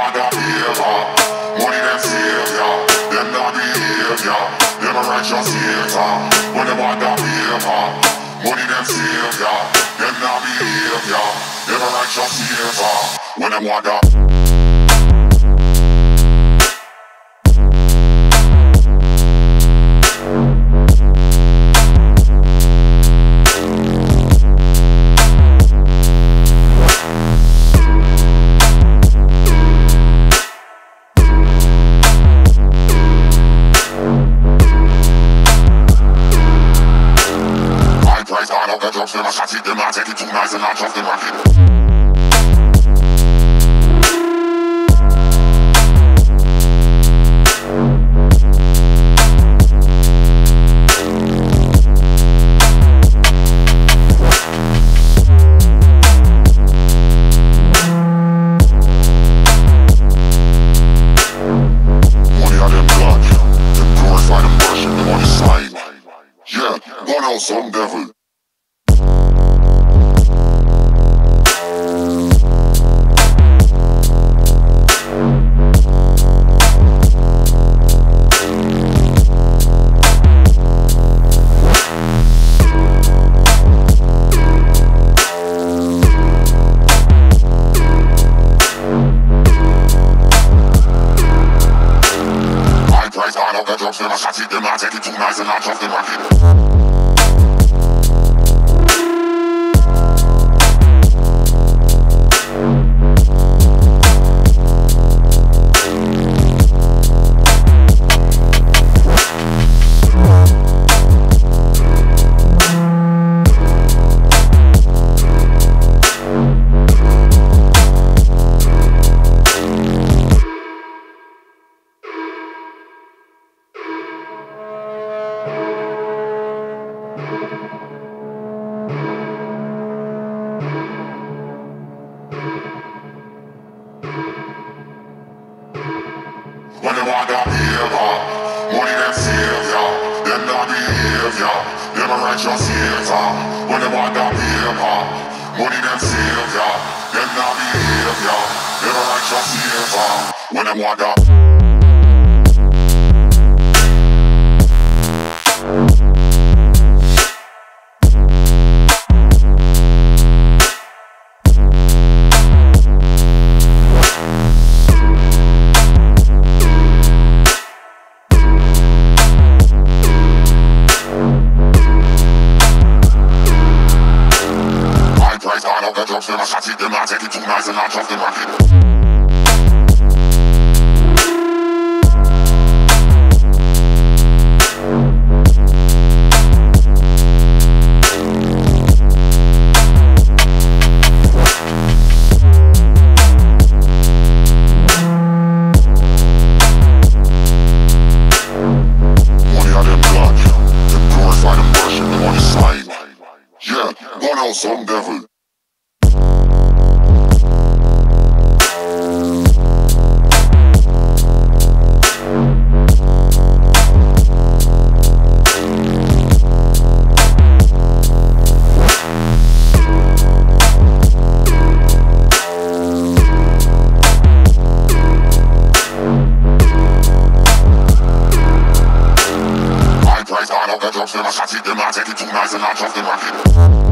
wanna feel her Money them savior Them no behavior Them a righteous hater When they wanna feel When they wanna price all of the drugs, them a shot it, them a take it too nice and I rock it. Money them blood, them all of the drugs, them a shot it, them a take it When them want On them blood, them glorify them worship them on the side. Yeah, one out some devil. I drugs, them a shot them a take it too nice and I trust them it.